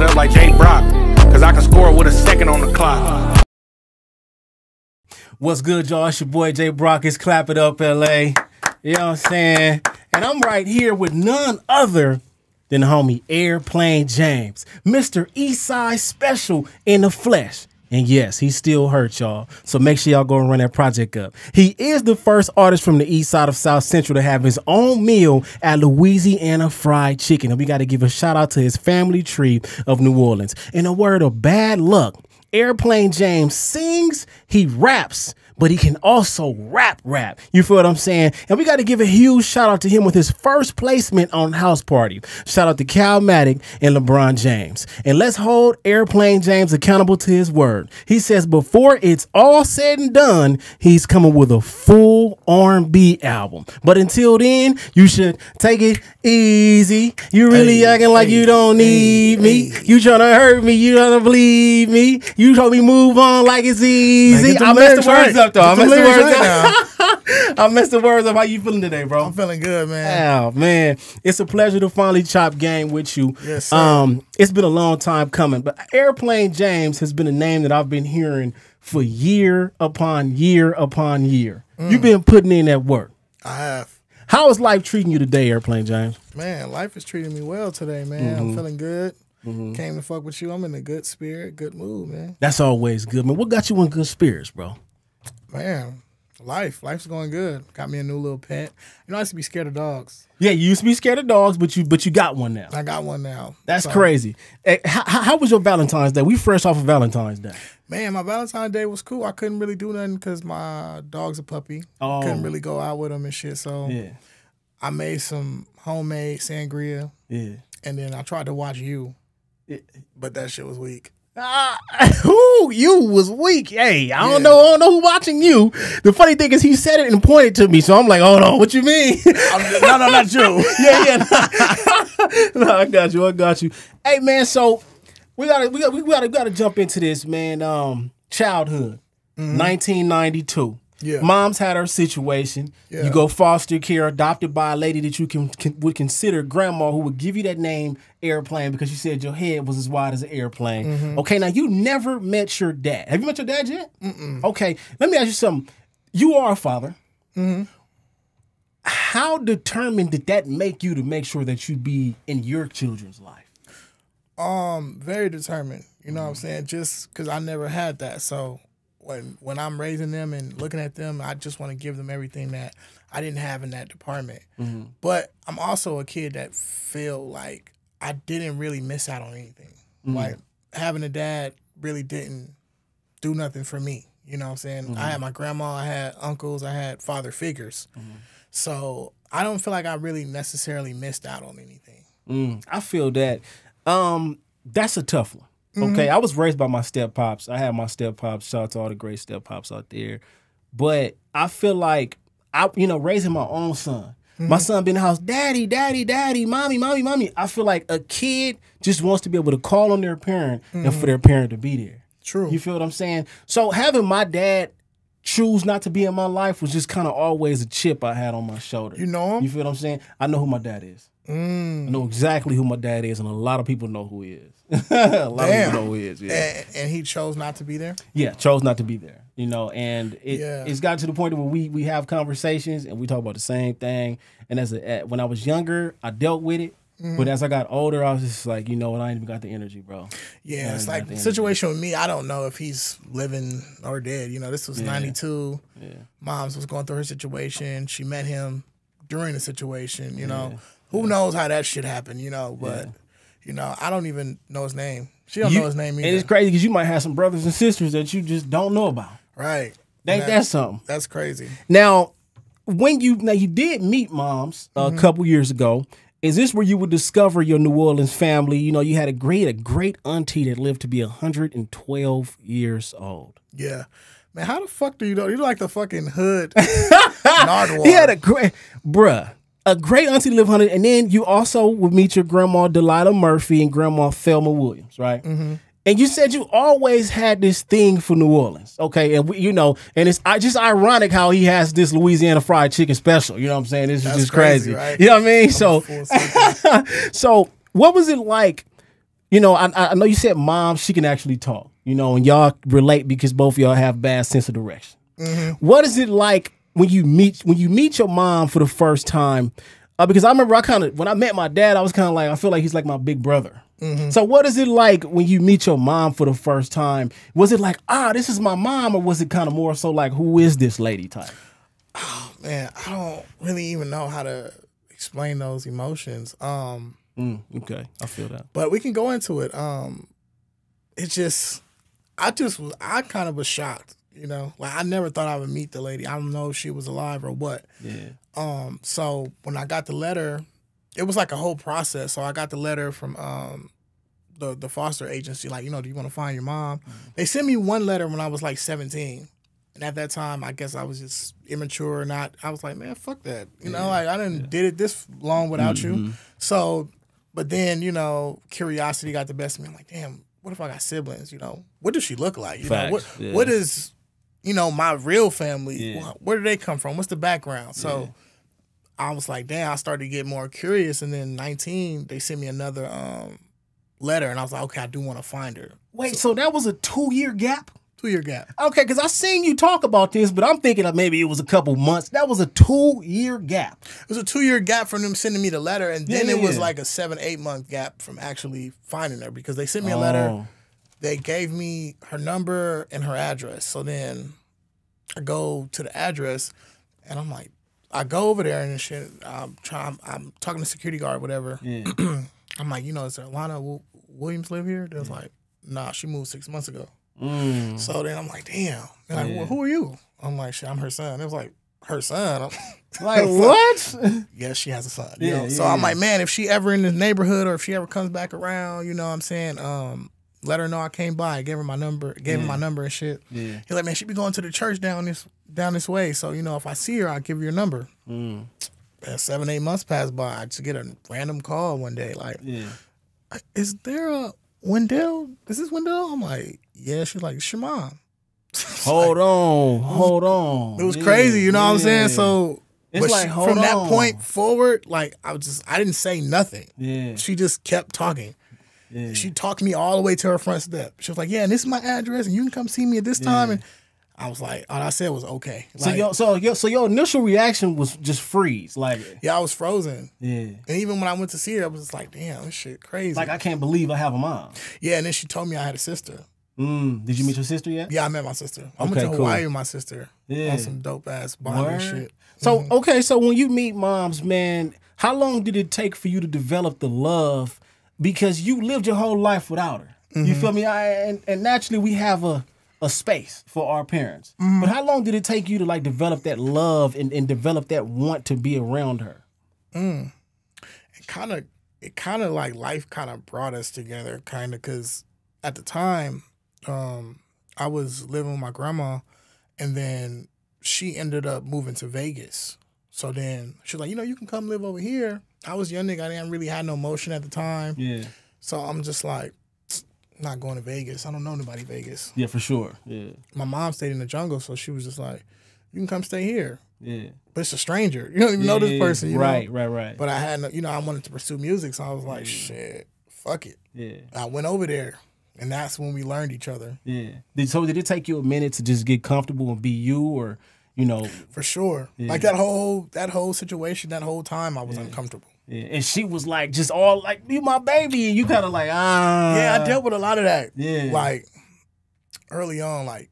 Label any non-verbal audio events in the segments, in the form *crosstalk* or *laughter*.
it up like J. Brock. Cause I can score with a second on the clock. What's good, y'all? It's your boy J. Brock. It's Clapitup LA. You know what I'm saying? And I'm right here with none other than the homie Airplane James, Mr. Eastside Special in the flesh. And yes, he still hurt y'all. So make sure y'all go and run that project up. He is the first artist from the east side of South Central to have his own meal at Louisiana Fried Chicken. And we got to give a shout out to his family tree of New Orleans. In a word of bad luck, Airplane James sings, he raps, but he can also rap rap. You feel what I'm saying? And we got to give a huge shout out to him with his first placement on House Party. Shout out to Calmatic and LeBron James. And let's hold Airplane James accountable to his word. He says before it's all said and done, he's coming with a full R&B album. But until then, you should take it easy. You really Hey, acting like hey, you don't need hey, me. You trying to hurt me. You trying to believe me. You told me move on like it's easy. I messed the words right. up though. I Get messed the words right up. *laughs* I messed the words up. How you feeling today, bro? I'm feeling good, man. Oh man, it's a pleasure to finally chop game with you. Yes, sir. Um, it's been a long time coming, but Airplane James has been a name that I've been hearing for year upon year upon year. Mm. You've been putting in that work. I have. How is life treating you today, Airplane James? Man, life is treating me well today, man. Mm-hmm. I'm feeling good. Came to fuck with you. I'm in a good spirit, good mood, man. That's always good, man. What got you in good spirits, bro? Man, life. Life's going good. Got me a new little pet. You know, I used to be scared of dogs. Yeah, you used to be scared of dogs, but you but you got one now. I got one now. That's So, crazy. Eh, How, how was your Valentine's Day? We fresh off of Valentine's Day. Man, my Valentine's Day was cool. I couldn't really do nothing because my dog's a puppy. Oh. Couldn't really go out with him and shit. So Yeah, I made some homemade sangria yeah. and then I tried to watch you. But that shit was weak. Ah, *laughs* who you was weak. Hey, I don't know. I don't know who watching you. The funny thing is, he said it and pointed to me. So I'm like, hold on, what you mean? *laughs* I'm- no, no, not you. *laughs* yeah, yeah. no, I got you. I got you. Hey, man. So we gotta, we gotta, we gotta, gotta jump into this, man. Um, childhood, 1992. Yeah. Mom's had her situation. Yeah. You go foster care, adopted by a lady that you can, can would consider grandma, who would give you that name airplane because you said your head was as wide as an airplane. Mm-hmm. Okay, now you never met your dad. Have you met your dad yet? Okay, let me ask you something. You are a father. Mm-hmm. How determined did that make you to make sure that you be in your children's life? Um, very determined. You know what I'm Mm-hmm. saying? Just because I never had that. So when when I'm raising them and looking at them, I just want to give them everything that I didn't have in that department. Mm-hmm. But I'm also a kid that feel like I didn't really miss out on anything. Mm-hmm. Like having a dad really didn't do nothing for me. You know what I'm saying? Mm-hmm. I had my grandma, I had uncles, I had father figures. So I don't feel like I really necessarily missed out on anything. Mm, I feel that. Um, that's a tough one. Mm-hmm. Okay, I was raised by my step pops. I had my step pops. Shout out to all the great step pops out there. But I feel like I, you know, raising my own son. My mm-hmm. son be in the house, daddy, daddy, daddy, mommy, mommy, mommy. I feel like a kid just wants to be able to call on their parent and for mm-hmm. their parent to be there. True. You feel what I'm saying? So having my dad choose not to be in my life was just kind of always a chip I had on my shoulder. You know him? You feel what I'm saying? I know who my dad is. I know exactly who my dad is, and a lot of people know who he is. *laughs* a lot Damn. of people know who he is. Yeah, and, and he chose not to be there. yeah. Chose not to be there. You know, and it, Yeah. it's got to the point where we we have conversations and we talk about the same thing. And as a, when I was younger, I dealt with it. Mm-hmm. But as I got older, I was just like, you know what? I ain't even got the energy, bro. Yeah, it's like the situation with me. I don't know if he's living or dead. You know, this was '92. Yeah. Mom's was going through her situation. She met him during the situation. You know, who knows how that shit happened? You know, but you know, I don't even know his name. She don't You- know his name either. And it's crazy because you might have some brothers and sisters that you just don't know about. right? Ain't That- that something? that's crazy. Now, when you now you did meet moms Mm-hmm. a couple years ago. Is this where you would discover your New Orleans family? You know, you had a great a great auntie that lived to be 112 years old. Yeah, man. How the fuck do you know? You like the fucking hood. *laughs* He had a great bruh. A great auntie to live 100, and then you also would meet your grandma Delilah Murphy and grandma Thelma Williams, right? Mm-hmm. And you said you always had this thing for New Orleans, okay? And we, you know, and it's I, just ironic how he has this Louisiana fried chicken special. You know what I'm saying? This is That's just crazy. crazy, right? You know what I mean? So, Full circle. *laughs* so what was it like you know, I, I know you said mom, she can actually talk, you know, and y'all relate because both of y'all have bad sense of direction. What is it like when you meet when you meet your mom for the first time? Uh, because I remember I kind of when I met my dad, I was kind of like I feel like he's like my big brother. So what is it like when you meet your mom for the first time? Was it like ah, this is my mom, or was it kind of more so like who is this lady type? Oh man, I don't really even know how to explain those emotions. Um, Mm, okay, I feel that. but we can go into it. Um, it just, I just was, I kind of was shocked. You know, like I never thought I would meet the lady. I don't know if she was alive or what. Yeah. Um, so when I got the letter, it was like a whole process. So I got the letter from um the the foster agency, like, you know, do you want to find your mom? They sent me one letter when I was like 17. And at that time, I guess I was just immature, or not I was like, man, fuck that. You know, like I didn't did it this long without you. So but then, you know, curiosity got the best of me. I'm like, damn, what if I got siblings? You know, what does she look like? You know, what yeah. what is, you know, my real family? Yeah. Wh- Where do they come from? What's the background? So I was like, damn, I started to get more curious. And then 19, they sent me another um, letter, and I was like, okay, I do want to find her. Wait, so that was a two year gap? Two year gap. Okay, because I seen you talk about this, but I'm thinking that maybe it was a couple months. That was a two year gap. It was a two year gap from them sending me the letter, and then Yeah, it was yeah. like a seven, eight month gap from actually finding her because they sent me a letter. Oh. They gave me her number and her address. So then I go to the address, and I'm like, I go over there and shit. I'm trying. I'm talking to security guard, whatever. Yeah. *clears throat* I'm like, you know, is there Lana Williams live here? They was like, nah, she moved six months ago. Mm. So then I'm like, damn. They're like, well, who are you? I'm like, shit, I'm her son. It was like, her son. I'm *laughs* Like *laughs* what? yes, she has a son. You Yeah, know? So yeah, I'm like, man, if she ever in this neighborhood or if she ever comes back around, you know what I'm saying? Um, let her know I came by. I gave her my number, gave her my number and shit. Yeah. He's like, man, she be going to the church down this down this way. So, you know, if I see her, I'll give her your number. Mm. Seven, eight months passed by. I just get a random call one day, like, Yeah. is there a Wendell? Is this Wendell? I'm like, yeah. She's like, it's your mom. *laughs* Hold on. Hold on. It was Yeah, crazy, you know what I'm saying? So It's but like, she- from that point forward, like I was just I didn't say nothing. Yeah. She just kept talking. Yeah. She talked me all the way to her front step. She was like, "Yeah, and this is my address, and you can come see me at this time." And I was like, all I said was okay. So Like, your so your so your initial reaction was just freeze, like yeah, I was frozen. yeah, And even when I went to see her, I was just like, damn, this shit crazy. like I can't believe I have a mom. yeah, and then she told me I had a sister. Mm. Did you meet your sister yet? Yeah, I met my sister. I went Okay, to cool. Hawaii with my sister Yeah. on some dope ass bonding shit. So okay, so when you meet moms, man, how long did it take for you to develop the love? Because you lived your whole life without her. You mm-hmm. feel me? I, and, and naturally, we have a a space for our parents. Mm-hmm. But how long did it take you to like develop that love and, and develop that want to be around her? Mm. it kind of it kind of like life kind of brought us together kind of because at the time um i was living with my grandma and then she ended up moving to vegas so then she's like you know you can come live over here i was young nigga i didn't really have no motion at the time Yeah, so i'm just like *tsk* not going to vegas i don't know nobody in vegas yeah, for sure. Yeah, my mom stayed in the jungle so she was just like you can come stay here yeah. but it's a stranger *laughs* you don't even know this Yeah, person you know? right, right, right. But I had, no, you know, I wanted to pursue music, so I was like, shit, fuck it. yeah, I went over there, and that's when we learned each other yeah. Did, so did it take you a minute to just get comfortable and be you, or you know? for sure. Like that whole that whole situation, that whole time, I was uncomfortable. Yeah. And she was like, just all like, you my baby, and you kind of like, ah, yeah, I dealt with a lot of that. yeah. Like early on, like.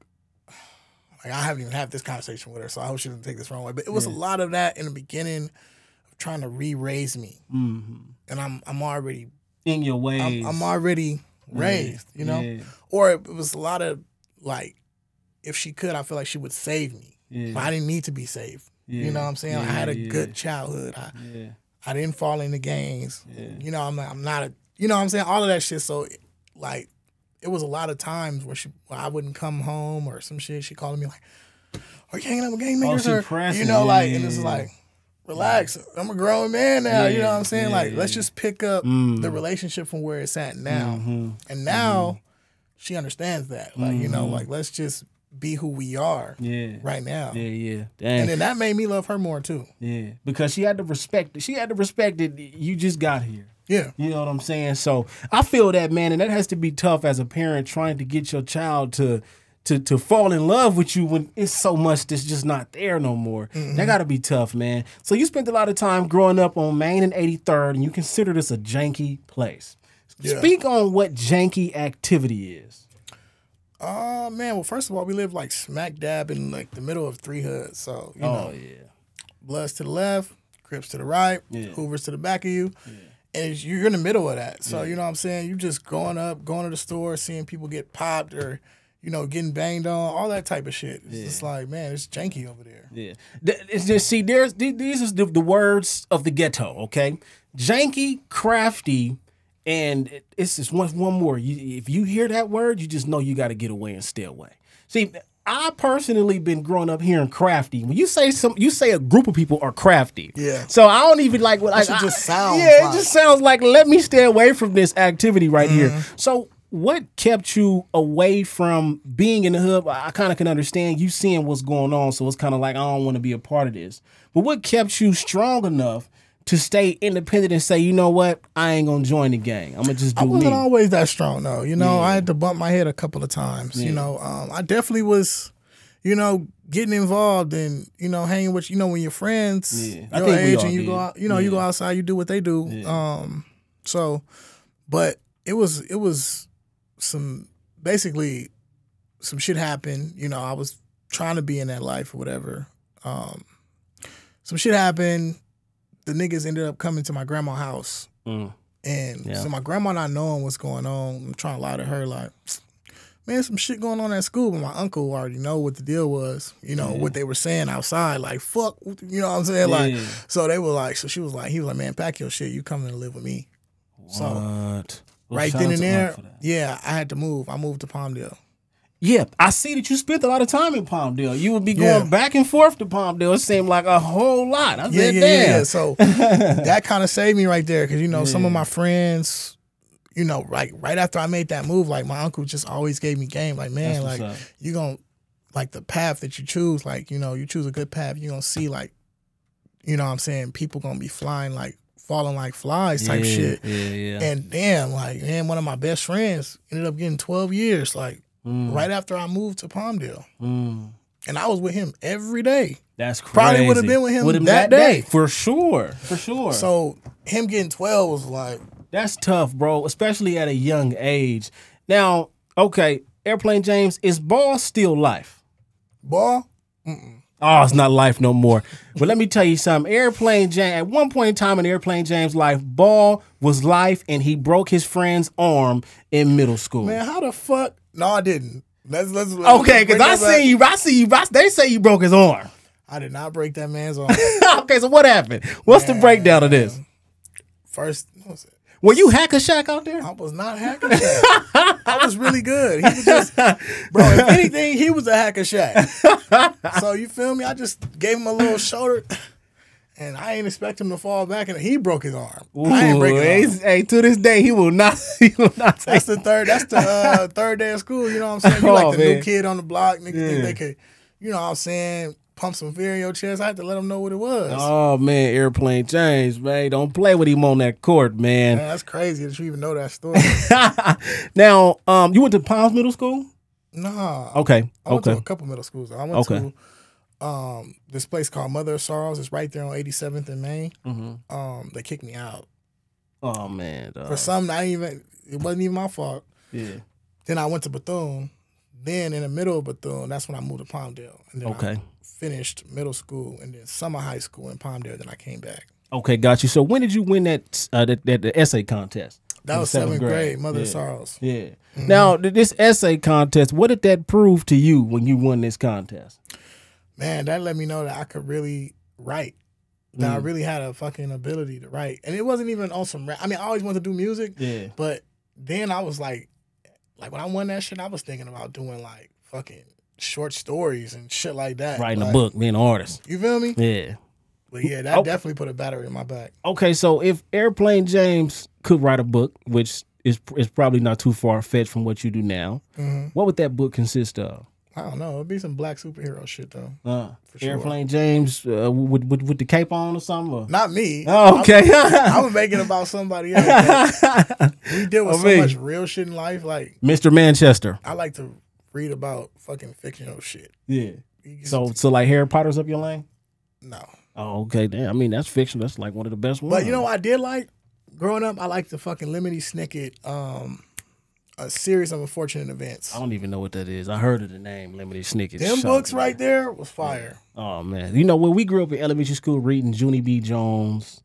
Like I haven't even had this conversation with her, so I hope she didn't take this wrong way. But it was a lot of that in the beginning of trying to re-raise me, Mhm. and I'm I'm already in your way I'm, I'm already raised, you know. Yeah. Or it was a lot of like, if she could, I feel like she would save me. Yeah. But I didn't need to be safe. Yeah. You know what I'm saying? I had a yeah. good childhood. I, Yeah. I didn't fall into gangs. Yeah. You know, I'm I'm not a you know what I'm saying? All of that shit. So like it was a lot of times where she where I wouldn't come home or some shit. She called me like, Are you hanging out with gang Oh, or, you know, yeah, like yeah, and it's yeah. like Relax. I'm a grown man now. you know what I'm saying? yeah, like, yeah, let's yeah. just pick up Mm. the relationship from where it's at now. Mhm. And now she understands that. Like, you know, like let's just be who we are Mm-hmm. Yeah. right now. Yeah, yeah. Dang. And then that made me love her more too. yeah. Because she had to respect it. She had to respect it. You just got here. Yeah. You know what I'm saying? So I feel that man, and that has to be tough as a parent trying to get your child to to to fall in love with you when it's so much that's just not there no more. That got to be tough, man. So you spent a lot of time growing up on Main and 83rd, and you consider this a janky place. Yeah. Speak on what janky activity is. Uh man, well first of all, we live like smack dab in like the middle of three hoods. So, you know, Oh yeah, Bloods to the left, Crips to the right, Yeah. Hoovers to the back of you. And it's, you're in the middle of that. So, you know what I'm saying? You're just going up, going to the store, seeing people get popped or, you know, getting banged on, all that type of shit. It's just like, man, it's janky over there. yeah. It's just see, there's these is the, the words of the ghetto. Okay, janky, crafty. And it's just one one more. You, if you hear that word, you just know you got to get away and stay away. See, I personally been growing up hearing crafty. When you say some, you say a group of people are crafty. Yeah. So I don't even like what I just sounds Yeah, like- it just sounds like let me stay away from this activity right here. Mm-hmm. So what kept you away from being in the hood? I kind of can understand you seeing what's going on, so it's kind of like I don't want to be a part of this. But what kept you strong enough to stay independent and say, you know what, I ain't gonna join the gang. I'm gonna just do I wasn't me. always that strong though. You know, Yeah. I had to bump my head a couple of times. You know, um, I definitely was, you know, getting involved and you know hanging with you know when your friends Yeah. Your age and you did. go out, you know, you go outside, you do what they do. Um, so, but it was it was some basically some shit happened. You know, I was trying to be in that life or whatever. Um, some shit happened. The niggas ended up coming to my grandma's house. Mm. And Yeah. so my grandma not knowing what's going on, I'm trying to lie to her like, man, some shit going on at school, but my uncle already know what the deal was. You know what they were saying outside, like fuck, you know what I'm saying? Like, Yeah. so they were like, so she was like, he was like, man, pack your shit, you coming to live with me. So Well, right then and there, yeah, I had to move. I moved to Palmdale. Yeah, I see that you spent a lot of time in Palmdale. You would be going Yeah. back and forth to Palmdale. It seemed like a whole lot. I Yeah, said, yeah, damn. yeah. So that kind of saved me right there because you know some of my friends, you know, like right after I made that move, like my uncle just always gave me game. Like man, like up. you gonna like the path that you choose. Like you know, you choose a good path, you are gonna see like, you know, what I'm saying people gonna be flying like falling like flies type yeah, shit. Yeah, yeah. And damn, like man, one of my best friends ended up getting 12 years. Like Mm, right after I moved to Palmdale, mm. and I was with him every day. That's crazy. Probably would've been with him With that day. for sure, for sure. So him getting 12 was like. that's tough, bro, especially at a young age. Now, okay, Airplane James, is ball still life? Ball? Oh, it's not life no more. But let me tell you something. Airplane James, at one point in time in Airplane James' life, ball was life, and he broke his friend's arm in middle school. Man, how the fuck? No, I didn't. Let's let's. let's Okay, because I see you. I see you. I, they say you broke his arm. I did not break that man's *laughs* arm. okay, so what happened? What's the breakdown of this? First, what was it? Were you Hack-a-Shaq out there? I was not Hack-a-Shaq. I was really good. He was just, bro. If anything, he was a Hack-a-Shaq. *laughs* So you feel me? I just gave him a little shoulder, and I ain't expect him to fall back, and he broke his arm. I ain't break Ooh, his hey, arm. hey, to this day, he will not. *laughs* He will not take. That's the third. That's the *laughs* uh, third day of school. You know what I'm saying? You like Oh, the man. new kid on the block. Niggas Yeah. think they could, you know what I'm saying? Pump some fear in your chest. I had to let them know what it was. Oh man, Airplane James, man, don't play with him on that court, man. Man, that's crazy that you even know that story. *laughs* now, um, you went to Palms Middle School. nah. Okay, I went to okay, a couple middle schools. I went Okay. to um, this place called Mother of Sorrows. It's right there on 87th and Main. Mhm. Um, they kicked me out Oh man, dog. for I didn't even. It wasn't even my fault. yeah. Then I went to Bethune. Then in the middle of Bethune, that's when I moved to Palmdale. And then I Okay. finished middle school and then summer high school in Palmdale. Then I came back. Okay, got you. So when did you win that uh, that, that the essay contest? That was seventh seventh grade. Mother yeah. of Sorrows. Yeah. Mm-hmm. Now this essay contest, what did that prove to you when you won this contest? Man, that let me know that I could really write. That Mm. I really had a fucking ability to write. And it wasn't even on some rap. I mean, I always wanted to do music. Yeah. But then I was like, like when I won that shit, I was thinking about doing like fucking short stories and shit like that. Writing a book, being an artist. You feel me? Yeah. But yeah, that Oh. definitely put a battery in my back. Okay, so if Airplane James could write a book, which is is probably not too far fetched from what you do now, Mm-hmm. what would that book consist of? I don't know. It'd be some black superhero shit though. Uh, for sure. Airplane James uh, with, with with the cape on or something. Or? Not me. Oh, okay. I'm, *laughs* I'm making about somebody else. we deal with *laughs* Oh, so me. much real shit in life. Like Mr. Manchester. I like to read about fucking fictional shit. Yeah. So so like Harry Potter's up your lane. no. Oh, okay. Damn. I mean, that's fiction. That's like one of the best ones. But you know what I did like growing up? I liked the fucking Lemony Snicket, um, a series of unfortunate events. I don't even know what that is. I heard of the name Lemony Snicket. Them books right there was fire. Oh man, you know when we grew up in elementary school reading Junie B. Jones,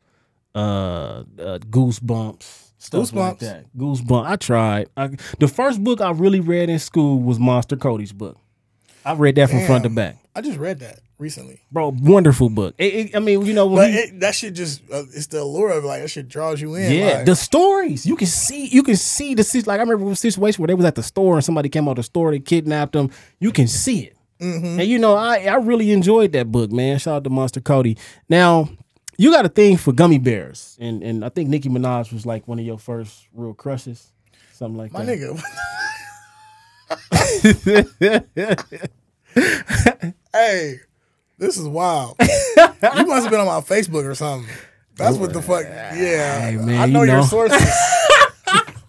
uh, uh Goosebumps, stuff like Goosebumps? that. Goosebumps. I tried. I, the first book I really read in school was Monster Kody's book. I read that from front to back, I just read that recently. bro. Wonderful book. It, it- I mean, you know, But he- it, that shit just, uh, it's the allure of like, that shit draws you in. yeah, like, the stories you can see, you can see the like I remember a situation where they was at the store and somebody came out of the store, they kidnapped them. You can see it, Mm-hmm. and you know I I really enjoyed that book, man. Shout out to Monster Kody. Now you got a thing for gummy bears, and and I think Nicki Minaj was like one of your first real crushes, something like my that. My nigga. Hey, this is wild. you must have been on my Facebook or something. That's what the fuck. Yeah, Hey, man, I know, you your sources. *laughs*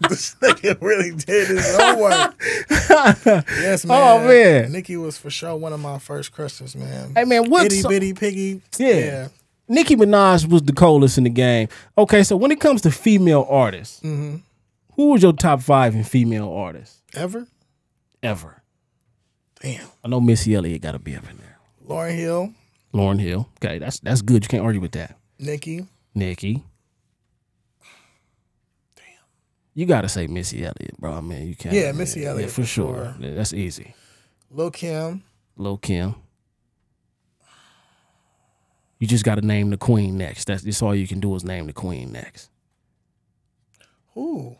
this nigga really did his homework. Yes, *laughs* man. Oh, man. Nicki was for sure one of my first crushes, man. Hey, man, what itty so- bitty piggy? Yeah. Nicki Minaj was the coldest in the game. Okay, so when it comes to female artists, Mm-hmm. who was your top five in female artists Ever? Ever? Damn. I know Missy Elliott got to be up in there. Lauryn Hill, Lauryn Hill. Okay, that's that's good. You can't argue with that. Nicki. Nicki. Damn. You got to say Missy Elliott, bro. I mean, you can't. Yeah, Missy Elliott, for, for sure. sure. Yeah, that's easy. Lil Kim. Lil Kim. You just got to name the queen next. That's, that's all you can do is name the queen next. Who?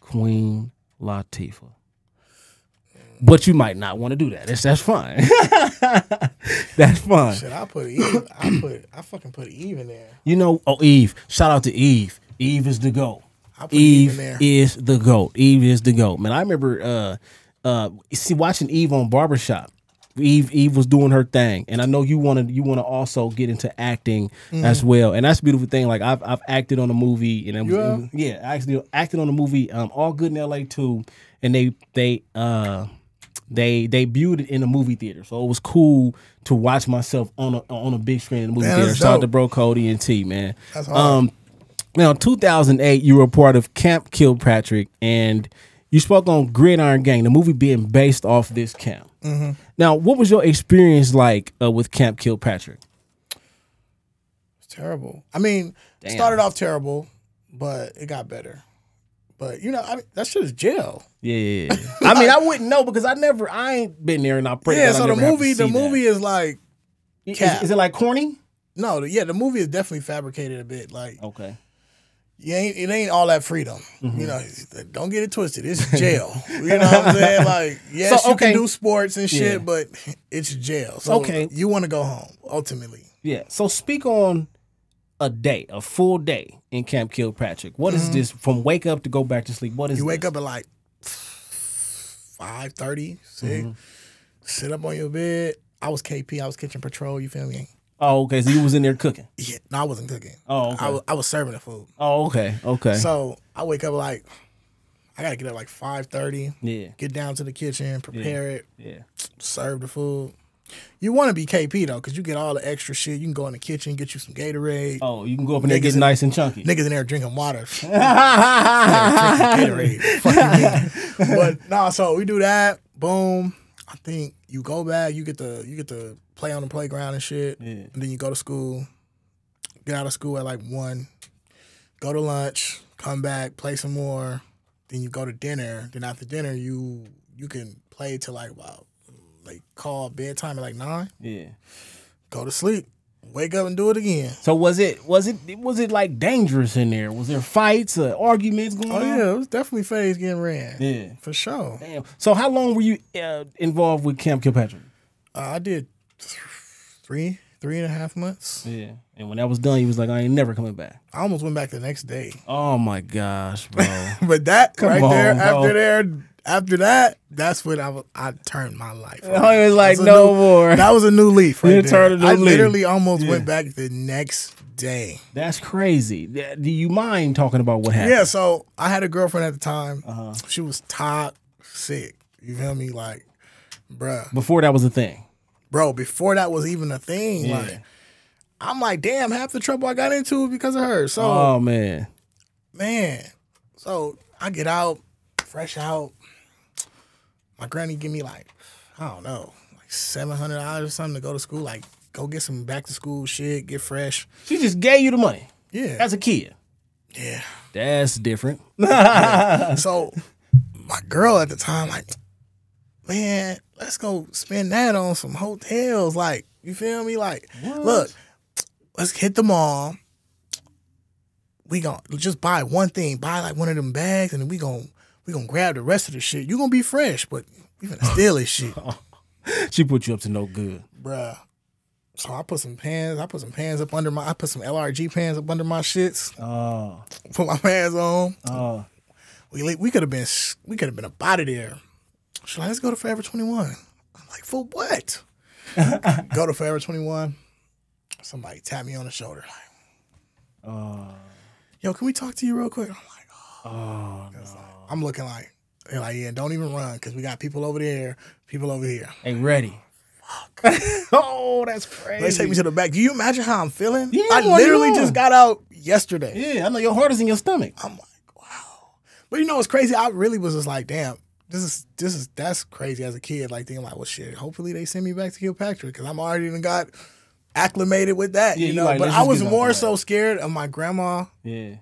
Queen Latifah. But you might not want to do that. That's that's fine. *laughs* that's fine. Shit, I put Eve. I put. I fucking put Eve in there. You know, oh Eve. Shout out to Eve. Eve is the goat. I put Eve, in Eve there. is the goat. Eve is the goat. Man, I remember uh uh see watching Eve on Barbershop. Eve Eve was doing her thing, and I know you wanted you want to also get into acting Mm-hmm. as well, and that's a beautiful thing. Like I've I've acted on a movie, and it was, it was- yeah, I actually acted on a movie, um, All Good in L.A. too, and they they uh they debuted it in a movie theater, so it was cool to watch myself on a on a big screen in a movie Man, theater. Shout out to Bro Cody and T man. That's hard. Um, now, 2008, you were a part of Camp Kilpatrick, and you spoke on Gridiron Gang, the movie being based off this camp. Mm-hmm. Now, what was your experience like uh, with Camp Kilpatrick? It's terrible. I mean, it Damn. started off terrible, but it got better. But you know, I mean, that shit is jail. Yeah, yeah, yeah. *laughs* I mean, I wouldn't know because I never, I ain't been there, and I pray. yeah. So the movie, the that. movie is like Is- is, it like corny? no, the, yeah, the movie is definitely fabricated a bit. Like Okay. you ain't, it ain't all that freedom. Mm-hmm. You know, don't get it twisted. It's *laughs* jail. you know what I'm saying? Like, *laughs* yes, So, you can do sports and shit, Yeah. but it's jail. So Okay. you want to go home ultimately. Yeah. So speak on a day, a full day in Camp Kilpatrick. What is this from wake up to go back to sleep? What is. You wake this? up at like 5.30, 6, Mm-hmm. sit up on your bed. I was KP. I was kitchen patrol. You feel me? Oh, okay. So you was in there cooking. Yeah, no, I wasn't cooking. Oh, okay. I was, I was serving the food. Oh, okay. Okay. So I wake up like I gotta get up like five thirty. yeah. Get down to the kitchen, prepare it, Yeah. serve the food. You want to be KP though, because you get all the extra shit. You can go in the kitchen, get you some Gatorade. Oh, you can go up in there get nice and chunky. Niggas in there drinking water. *laughs* *laughs* Yeah, drinking Gatorade. *laughs* But nah, so we do that. Boom. I think you go back. You get to you get to play on the playground and shit. Yeah. And then you go to school. Get out of school at like one. Go to lunch. Come back. Play some more. Then you go to dinner. Then after dinner, you you can play till like about like call bedtime at like nine. Yeah. Go to sleep. Wake up and do it again. So was it was it was it like dangerous in there? Was there fights or arguments going Oh on? Oh yeah, it was definitely phase getting ran. Yeah. For sure. Damn. So how long were you uh, involved with Camp Kilpatrick? Uh, I did three three and a half months. Yeah. And when that was done, he was like, I ain't never coming back. I almost went back the next day. Oh my gosh, bro. *laughs* But that right on, there, bro. after there, after that, that's when I was, I turned my life. around. I was like, That's a no new- more. That was a new leaf. Right You there. turned a new I leaf. literally almost Yeah. went back the next day. That's crazy. Do you mind talking about what happened? Yeah, so I had a girlfriend at the time. Uh-huh. She was toxic. You feel me? Like, bruh, Before that was a thing. bro. Before that was even a thing, Yeah. like, I'm like, damn, half the trouble I got into was because of her. So, Oh man. man, so I get out, fresh out. My granny give me like, I don't know, like seven hundred dollars or something to go to school. Like, go get some back to school shit, get fresh. She just gave you the money Yeah, as a kid. yeah. That's different. *laughs* so my girl at the time, like, man, let's go spend that on some hotels. Like, you feel me? Like, look, let's hit the mall. We gonna just buy one thing, buy like one of them bags, and then we gonna we gonna grab the rest of the shit. You gonna be fresh, but you gonna steal this shit, *laughs* she put you up to no good. bruh. So I put some pants. I put some pants up under my. I put some LRG pants up under my shits. Oh. Put my pants on. Oh. We we could have been we could have been up out of there. She's like, let's go to Forever 21. I'm like, for what? *laughs* go to Forever 21. Somebody tap me on the shoulder, like, Oh. yo, can we talk to you real quick? Oh, I'm like, Oh no. I'm looking like, they're like, yeah, don't even run because we got people over there, people over here. Ain't ready. *laughs* oh, that's crazy. They take me to the back. Do you imagine how I'm feeling? Yeah, I you literally just got out yesterday. Yeah, I know your heart is in your stomach. I'm like, wow. But you know what's crazy? I really was just like, damn, this is this is that's crazy as a kid. Like thinking like, well, shit. Hopefully they send me back to Kilpatrick because I'm already even got acclimated with that. Yeah, you you know. like, but I was more so scared of my grandma, Yeah.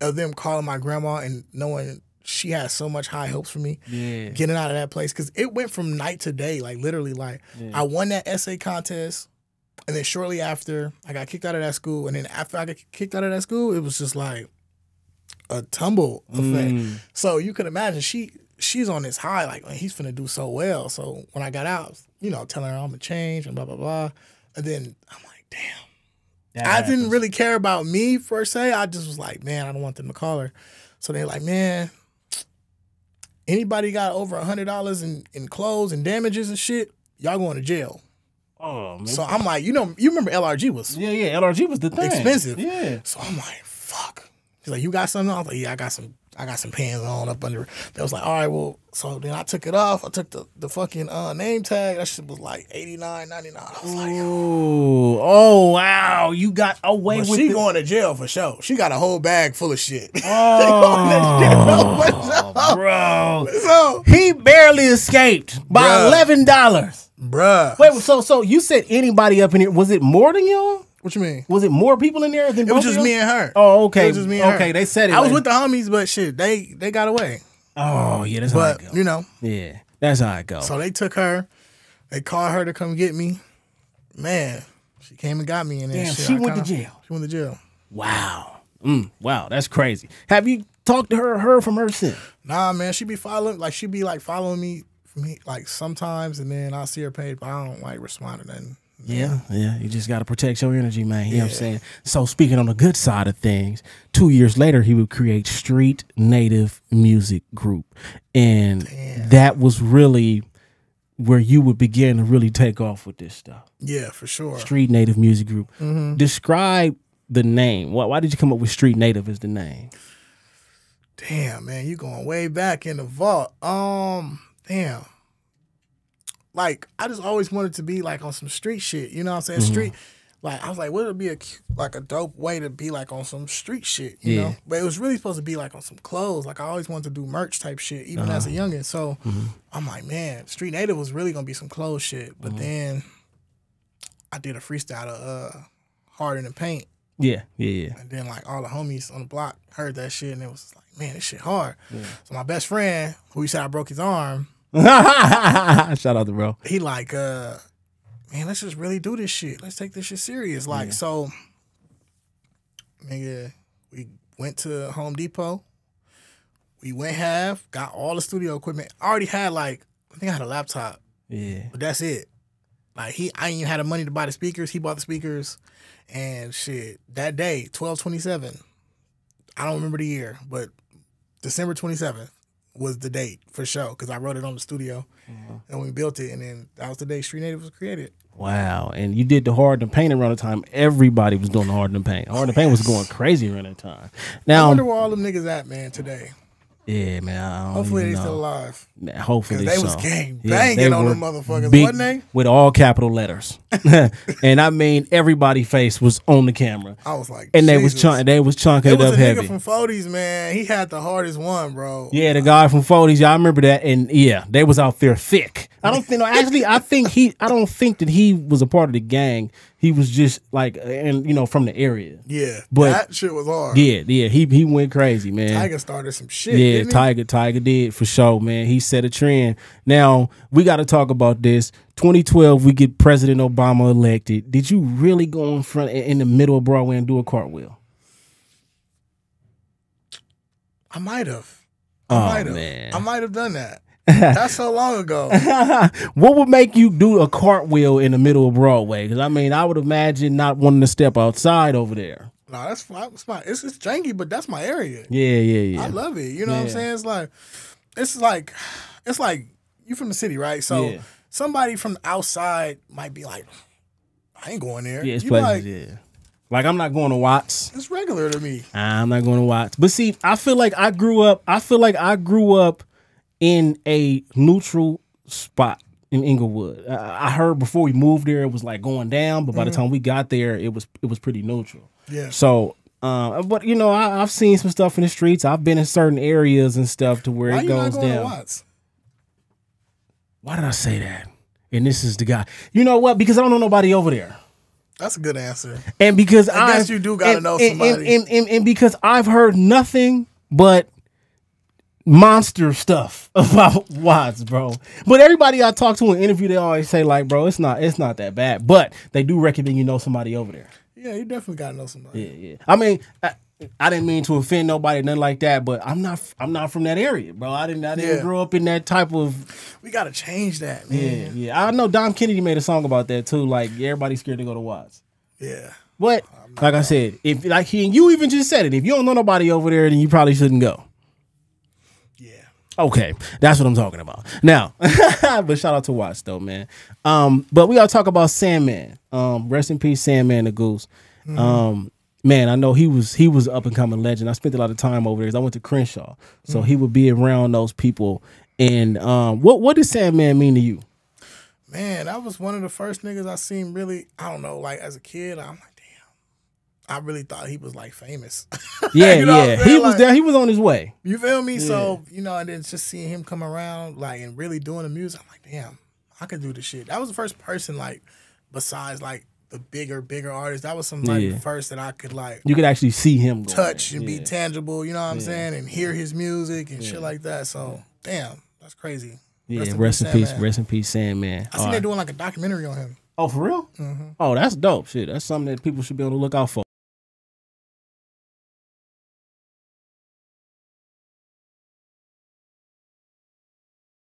Of them calling my grandma and knowing she had so much high hopes for me. Yeah. Getting out of that place because it went from night to day, like literally. Like I won that essay contest, and then shortly after, I got kicked out of that school. And then after I got kicked out of that school, it was just like a tumble effect. Mm. So you could imagine she she's on this high, like he's finna do so well. So when I got out, you know, telling her I'm gonna change and blah blah blah, and then I'm like, damn. That I didn't really care about me per se. I just was like, man, I don't want them to call her. So they're like, man, anybody got over a hundred dollars in, in clothes and damages and shit, y'all going to jail. Oh man. So I'm like, you know, you remember LRG was yeah, yeah. LRG was the thing. expensive. Yeah. So I'm like, fuck. He's like, you got something? on?" I was like, yeah, I got some. I got some pants on up under. They was like, all right, well. So then I took it off. I took the the fucking uh, name tag. That shit was like eighty nine ninety nine. I was like, Ooh. Oh wow. You got away well, with she it. going to jail for sure. She got a whole bag full of shit. *laughs* Oh, bro. so, He barely escaped by Bruh. eleven dollars. bruh. Wait, so so you said anybody up in here? Was it more than y'all? What you mean? Was it more people in there than It was just me and her. Oh, okay. It was just me and okay, her. they said it. I was like- with the homies, but shit, they they got away. Oh yeah, that's how it go. you know, Yeah, that's how it go. so they took her. They called her to come get me. Man, she came and got me, and then Damn, shit, she I went to kinda- jail. She went to jail. wow. Mm, wow, that's crazy. Have you talked to her? Her from her since? Nah, man, she be following like she be like following me me like sometimes, and then I'll see her page, but I don't like respond to nothing. Yeah, yeah. You just got to protect your energy, man. You know what I'm saying? So, speaking on the good side of things, two years later, he would create Street Native Music Group. And that was really where you would begin to really take off with this stuff. Yeah, for sure. Street Native Music Group. Mm-hmm. Describe the name. Why, why did you come up with Street Native as the name? Damn, man, You're going way back in the vault. Um, damn. Like I just always wanted to be like on some street shit. You know what I'm saying? Mm-hmm. Street. Like I was like, what would it be a like a dope way to be like on some street shit? You Yeah. know. But it was really supposed to be like on some clothes. Like I always wanted to do merch type shit, even as a uh-huh. youngin. So mm-hmm. I'm like, man, street native was really gonna be some clothes shit. But mm-hmm. then I did a freestyle of uh, Hard in da Paint. Yeah, yeah, yeah. And then like all the homies on the block heard that shit and it was like, man, this shit hard. So my best friend, who he said I broke his arm, *laughs* Shout out to bro. he like, uh, man, let's just really do this shit. Let's take this shit serious. Like, so nigga, we went to Home Depot. We went half, got all the studio equipment. I already had like, I think I had a laptop, Yeah. but that's it. Like he, I ain't even had the money to buy the speakers. He bought the speakers, and shit. That day, twelve twenty seven. I don't remember the year, but December twenty seventh was the date for sure because I wrote it on the studio, mm-hmm. and we built it, and then that was the day Street Native was created. Wow. And you did the hard and paint around the time everybody was doing the hard and paint. Hard and paint was going crazy around that time. Now I wonder where all them niggas at, man, today. Yeah, man. Hopefully they know. still alive. Nah, Hopefully, they was so. gang Yeah, banging they on them motherfuckers, big- wasn't they? With all capital letters, *laughs* and I mean everybody face was on the camera, I was like, and they was chunk, they was chunking It it was up a nigga heavy. from Fody's, man. He had the hardest one, bro. yeah, the guy from Fody's, y'all remember that, and yeah, they was out there thick. I don't think, no, actually, I think he, I don't think that he was a part of the gang. He was just like, and you know, from the area. Yeah, But- that shit was hard. Yeah, yeah, he he went crazy, man. Tiger started some shit. Yeah? Tiger, Tiger did for sure, man. He set a trend. Now we got to talk about this. 2012, we get President Obama elected. Did you really go in front in the middle of Broadway and do a cartwheel? I might have. Oh, I might have. man. I might have done that. *laughs* That's so long ago. *laughs* what would make you do a cartwheel in the middle of Broadway? Because I mean, I would imagine not wanting to step outside over there. no, that's fine. It's fine. It's, it's janky, but that's my area. Yeah, yeah, yeah. I love it. You know what I'm saying? It's like, it's like, it's like you from the city, right? So Yeah. somebody from the outside might be like, I ain't going there. Yeah, it's you places. like, yeah. Like I'm not going to Watts. it's regular to me. I'm not going to watch. But see, I feel like I grew up. I feel like I grew up in a neutral spot in Inglewood. I I heard before we moved there, it was like going down, but by the time we got there, it was it was pretty neutral. Yeah. So, uh, but you know, I, I've seen some stuff in the streets. I've been in certain areas and stuff to where Why it goes down. Why did I say that? And this is the guy. You know what? Because I don't know nobody over there. That's a good answer. And because I guess I've- you do gotta and- know somebody. And, and, and, and because I've heard nothing but monster stuff *laughs* about Watts, bro. But everybody I talk to in interview, they always say like, bro, it's not, it's not that bad. But they do recommend you know somebody over there. Yeah, you definitely got to know somebody. Yeah, yeah. I mean, I, I didn't mean to offend nobody, nothing like that. But I'm not, I'm not from that area, bro. I didn't, I didn't Yeah. grow up in that type of. We got to change that, man. yeah. Yeah. I know Dom Kennedy made a song about that too. Like everybody's scared to go to Watts. Yeah. But like I said, if like he and you even just said it, if you don't know nobody over there, then you probably shouldn't go. Okay, that's what I'm talking about. Now, *laughs* but shout out to Watts though, man. Um, but we gotta talk about Sandman. Um, rest in peace, Sandman the Goose. Um, man, I know he was he was up and coming legend. I spent a lot of time over there. I went to Crenshaw, so he would be around those people. And um, what what does Sandman mean to you? Man, that was one of the first niggas I seen really, I don't know, like as a kid, I'm like. I really thought he was like famous. *laughs* Yeah, You know yeah, he was Like- there. He was on his way. You feel me? So, you know, and then just seeing him come around, like, and really doing the music, I'm like, damn, I could do this shit. That was the first person, like, besides, like, the bigger, bigger artists. That was some, like, Yeah. first that I could, like, You could actually see him touch and be tangible, you know what I'm saying? And hear his music and shit like that. So, damn, that's crazy. Yeah, rest in peace, Sandman. rest in peace, Sandman. I seen All they right. doing, like, a documentary on him. Oh, for real? Mm-hmm. Oh, that's dope. Shit, that's something that people should be on the lookout for.